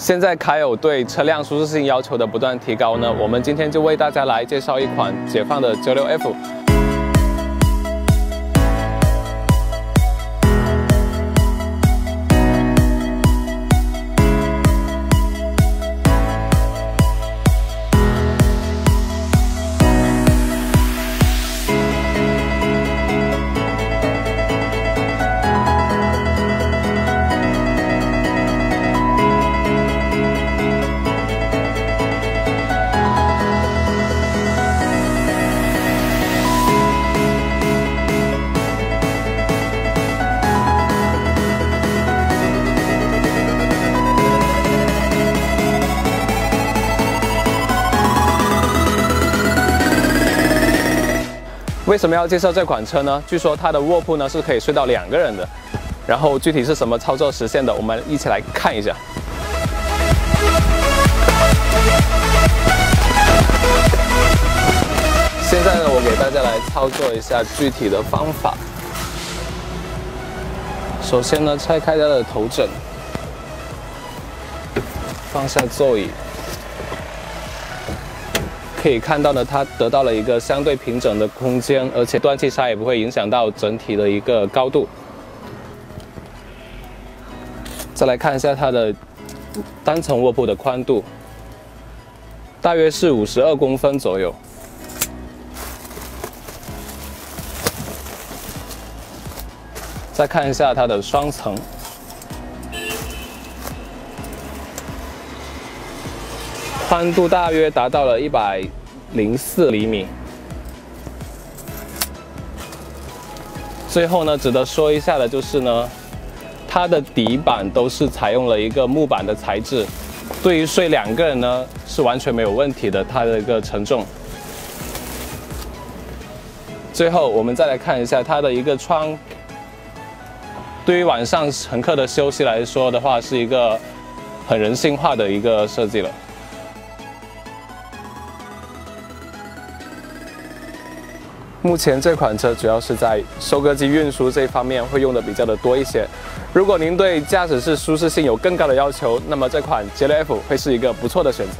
现在凯友对车辆舒适性要求的不断提高呢，我们今天就为大家来介绍一款解放的 96F。为什么要介绍这款车呢？据说它的卧铺呢是可以睡到两个人的，然后具体是什么操作实现的，我们一起来看一下。现在呢，我给大家来操作一下具体的方法。首先呢，拆开它的头枕，放下座椅。可以看到呢，它得到了一个相对平整的空间，而且断气刹也不会影响到整体的一个高度。再来看一下它的单层卧铺的宽度，大约是五十二公分左右。再看一下它的双层，宽度大约达到了一百。零四厘米。最后呢，值得说一下的就是呢，它的底板都是采用了一个木板的材质，对于睡两个人呢是完全没有问题的。它的一个承重。最后，我们再来看一下它的一个窗，对于晚上乘客的休息来说的话，是一个很人性化的一个设计了。目前这款车主要是在收割机运输这方面会用的比较的多一些。如果您对驾驶室舒适性有更高的要求，那么这款 J6F 会是一个不错的选择。